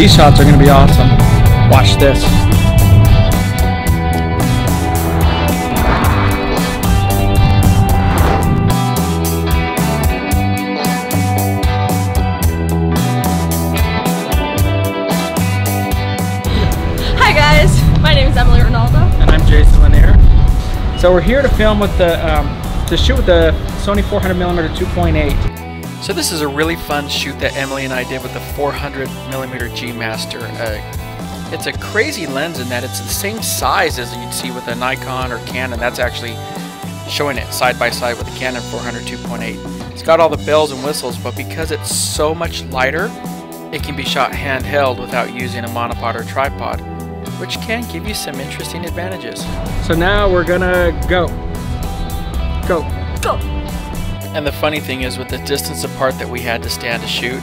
These shots are gonna be awesome. Watch this. So we're here to film with the, um, to shoot with the Sony 400mm 2.8. So this is a really fun shoot that Emily and I did with the 400mm G Master. Uh, it's a crazy lens in that it's the same size as you'd see with a Nikon or Canon. That's actually showing it side by side with the Canon 400 2.8. It's got all the bells and whistles, but because it's so much lighter, it can be shot handheld without using a monopod or tripod, which can give you some interesting advantages. So now we're gonna go. Go. Go! And the funny thing is, with the distance apart that we had to stand to shoot,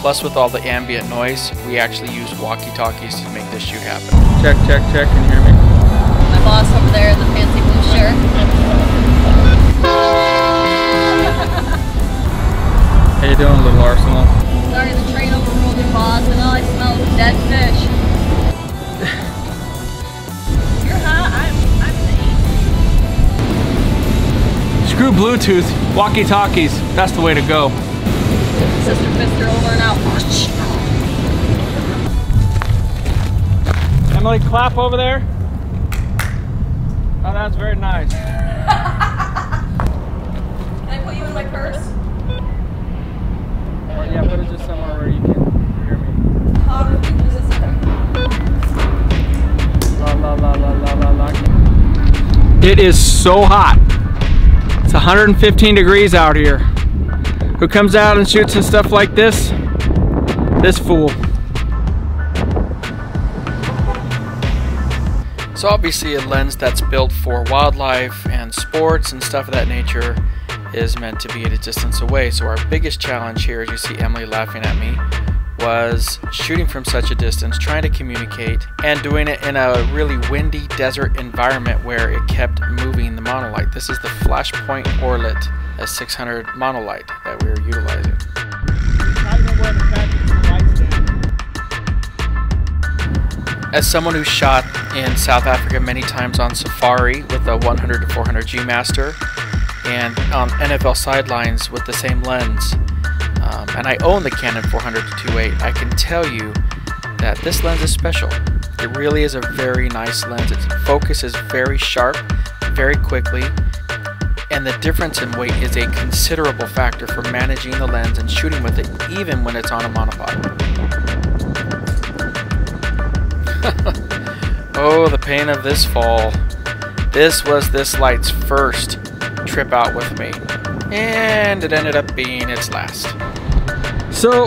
plus with all the ambient noise, we actually used walkie-talkies to make this shoot happen. Check, check, check. Can you hear me? My boss over there in the fancy blue shirt. How you doing, little Arsenal? Sorry the train overruled your boss and all I smell is dead fish. Screw Bluetooth, walkie-talkies. That's the way to go. Sister Fister over and out. Emily, clap over there. Oh, that's very nice. Can I put you in my purse? Or, yeah, put it just somewhere where you can hear me. La la la. It is so hot. It's 115 degrees out here. Who comes out and shoots and stuff like this? This fool. So obviously a lens that's built for wildlife and sports and stuff of that nature is meant to be at a distance away. So our biggest challenge here, as you see Emily laughing at me, was shooting from such a distance, trying to communicate, and doing it in a really windy desert environment where it kept moving the monolight. This is the Flashpoint Orlet S600 monolight that we are utilizing. As someone who shot in South Africa many times on safari with a 100 to 400 G Master and um, on NFL sidelines with the same lens, um, and I own the Canon 400 to 2.8, I can tell you that this lens is special. It really is a very nice lens. Its focus is very sharp, very quickly, and the difference in weight is a considerable factor for managing the lens and shooting with it even when it's on a monopod. oh, the pain of this fall. This was this light's first trip out with me, and it ended up being its last. So,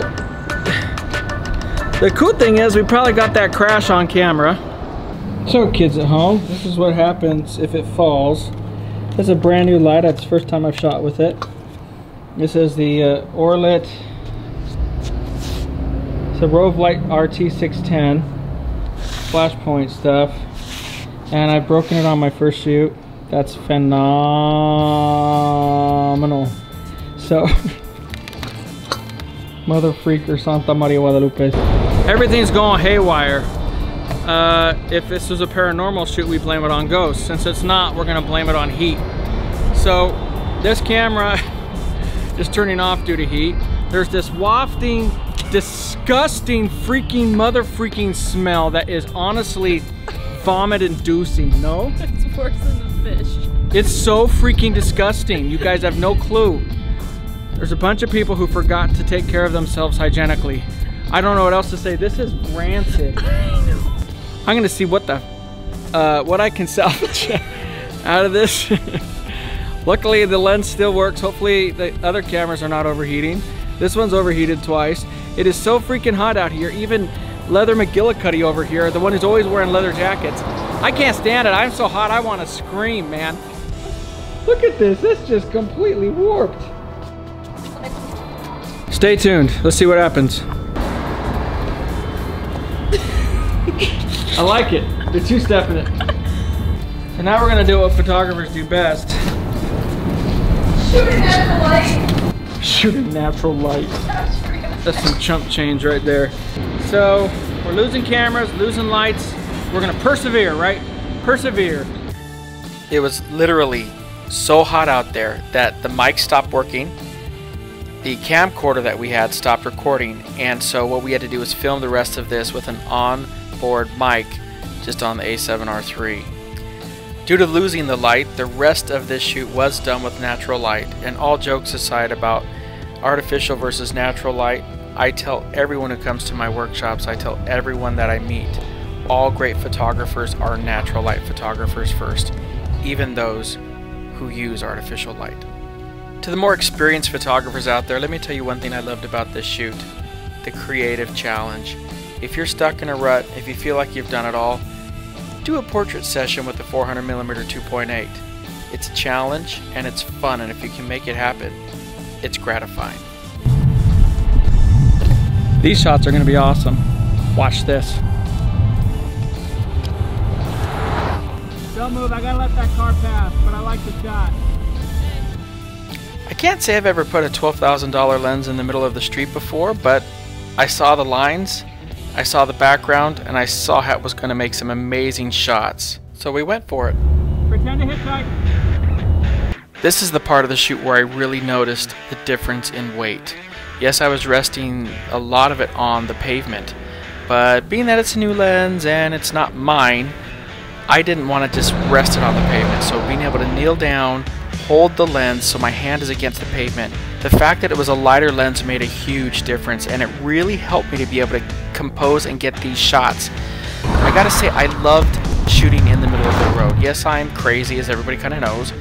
the cool thing is we probably got that crash on camera. So kids at home, this is what happens if it falls. This is a brand new light. That's the first time I've shot with it. This is the uh, Orlet. It's a Rove Light RT610 flashpoint stuff. And I've broken it on my first shoot. That's phenomenal. So, Mother Freaker Santa Maria Guadalupe. Everything's going haywire. Uh, if this was a paranormal shoot, we blame it on ghosts. Since it's not, we're gonna blame it on heat. So this camera is turning off due to heat. There's this wafting, disgusting freaking mother freaking smell that is honestly vomit inducing, no? It's worse than the fish. It's so freaking disgusting. You guys have no clue. There's a bunch of people who forgot to take care of themselves hygienically. I don't know what else to say. This is rancid. I'm gonna see what the, uh, what I can salvage out of this. Luckily, the lens still works. Hopefully, the other cameras are not overheating. This one's overheated twice. It is so freaking hot out here. Even Leather McGillicuddy over here, the one who's always wearing leather jackets. I can't stand it. I'm so hot, I want to scream, man. Look at this. This just completely warped. Stay tuned. Let's see what happens. I like it. They're two-stepping it. And now we're gonna do what photographers do best. Shooting at the light. Shooting natural light. That's some chump change right there. So we're losing cameras, losing lights. We're gonna persevere, right? Persevere. It was literally so hot out there that the mic stopped working. The camcorder that we had stopped recording, and so what we had to do was film the rest of this with an on-board mic just on the A7R3. Due to losing the light, the rest of this shoot was done with natural light, and all jokes aside about artificial versus natural light, I tell everyone who comes to my workshops, I tell everyone that I meet, all great photographers are natural light photographers first, even those who use artificial light. To the more experienced photographers out there, let me tell you one thing I loved about this shoot the creative challenge. If you're stuck in a rut, if you feel like you've done it all, do a portrait session with the 400mm 2.8. It's a challenge and it's fun, and if you can make it happen, it's gratifying. These shots are gonna be awesome. Watch this. Don't move, I gotta let that car pass, but I like the shot. I can't say I've ever put a $12,000 lens in the middle of the street before, but I saw the lines, I saw the background, and I saw how it was going to make some amazing shots. So we went for it. Pretend to hitchhike. This is the part of the shoot where I really noticed the difference in weight. Yes, I was resting a lot of it on the pavement, but being that it's a new lens and it's not mine, I didn't want to just rest it on the pavement. So being able to kneel down, hold the lens so my hand is against the pavement, the fact that it was a lighter lens made a huge difference and it really helped me to be able to compose and get these shots. I gotta say, I loved shooting in the middle of the road. Yes, I'm crazy, as everybody kind of knows,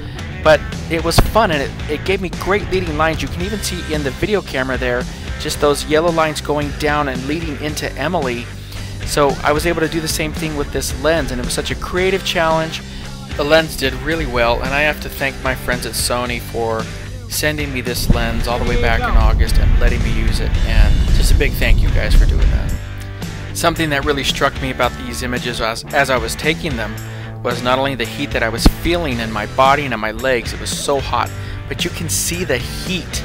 but it was fun and it, it gave me great leading lines. You can even see in the video camera there just those yellow lines going down and leading into Emily. So I was able to do the same thing with this lens and it was such a creative challenge. The lens did really well and I have to thank my friends at Sony for sending me this lens all the way back in August and letting me use it and just a big thank you guys for doing that. Something that really struck me about these images as, as I was taking them was not only the heat that I was feeling in my body and in my legs, it was so hot, but you can see the heat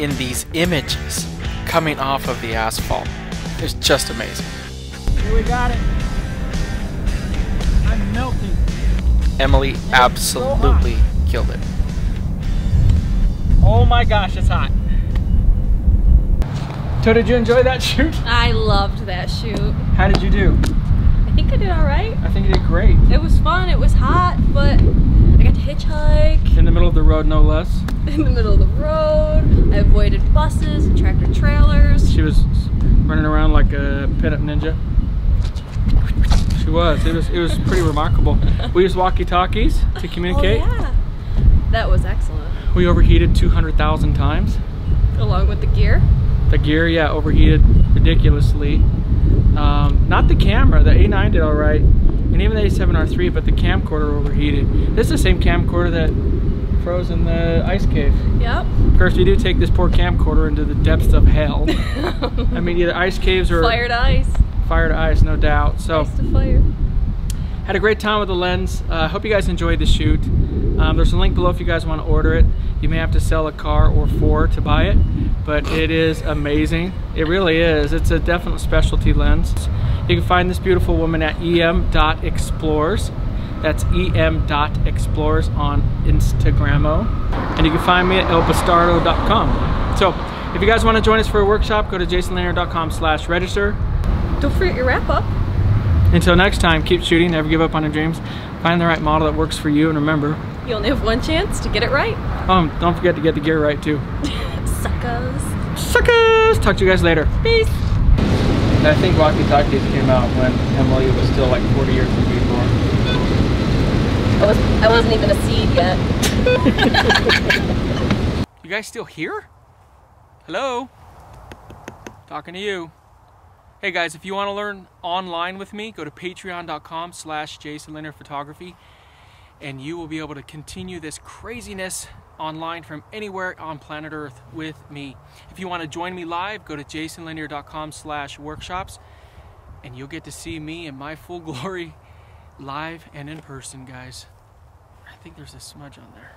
in these images coming off of the asphalt. It's just amazing. We got it. I'm melting. Emily absolutely killed it. Oh my gosh, it's hot. So did you enjoy that shoot? I loved that shoot. How did you do? I think I did all right. I think you did great. It was fun. It was hot, but I got to hitchhike In the middle of the road, no less. in the middle of the road. I avoided buses and tractor trailers. She was running around like a pin-up ninja. She was. It was. It was pretty remarkable. We used walkie-talkies to communicate. Oh, yeah. That was excellent. We overheated 200,000 times. Along with the gear. The gear, yeah, overheated ridiculously. Um, not the camera. The A9 did all right, and even the A7R3, but the camcorder overheated. This is the same camcorder that froze in the ice cave. Yep. Of course, we do take this poor camcorder into the depths of hell. I mean, either ice caves or Fire to ice. Fire to ice, no doubt. So. Ice to fire. Had a great time with the lens. I uh, hope you guys enjoyed the shoot. Um, there's a link below if you guys want to order it. You may have to sell a car or four to buy it, but it is amazing. It really is. It's a definite specialty lens. You can find this beautiful woman at em.explores. That's em.explores on Instagramo. And you can find me at elbastardo.com. So if you guys want to join us for a workshop, go to jasonlanier.com slash register. Don't forget your wrap up. Until next time, keep shooting, never give up on your dreams. Find the right model that works for you, and remember, You only have one chance to get it right. um, don't forget to get the gear right too. Suckers. Suckers! Talk to you guys later. Peace. I think Walkie Talkies came out when Emily was still like 40 years from before. I, was, I wasn't even a seed yet. You guys still here? Hello? Talking to you. Hey guys, if you want to learn online with me, go to patreon.com slash photography and you will be able to continue this craziness online from anywhere on planet Earth with me. If you want to join me live, go to jasonlanier.com slash workshops and you'll get to see me in my full glory live and in person, guys. I think there's a smudge on there.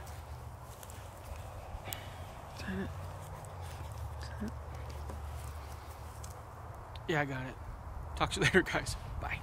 Yeah, I got it. Talk to you later, guys. Bye.